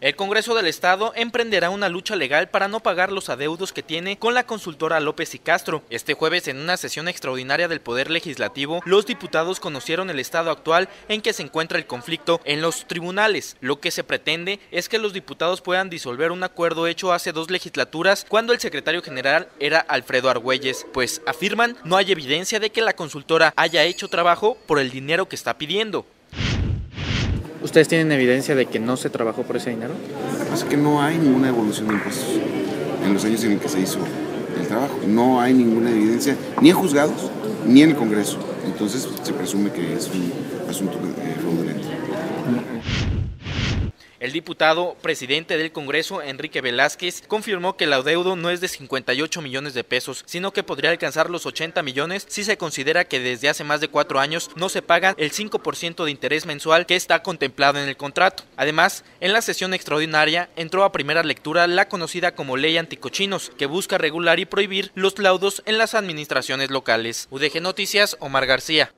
El Congreso del Estado emprenderá una lucha legal para no pagar los adeudos que tiene con la consultora López y Castro. Este jueves, en una sesión extraordinaria del Poder Legislativo, los diputados conocieron el estado actual en que se encuentra el conflicto en los tribunales. Lo que se pretende es que los diputados puedan disolver un acuerdo hecho hace dos legislaturas cuando el secretario general era Alfredo Argüelles, pues afirman no hay evidencia de que la consultora haya hecho trabajo por el dinero que está pidiendo. ¿Ustedes tienen evidencia de que no se trabajó por ese dinero? Es que no hay ninguna evolución de impuestos en los años en que se hizo el trabajo. No hay ninguna evidencia, ni en juzgados, ni en el Congreso. Entonces se presume que es un asunto eh, fraudulento. El diputado presidente del Congreso, Enrique Velázquez, confirmó que el adeudo no es de 58 millones de pesos, sino que podría alcanzar los 80 millones si se considera que desde hace más de cuatro años no se paga el 5% de interés mensual que está contemplado en el contrato. Además, en la sesión extraordinaria entró a primera lectura la conocida como Ley Anticochinos, que busca regular y prohibir los laudos en las administraciones locales. UDG Noticias, Omar García.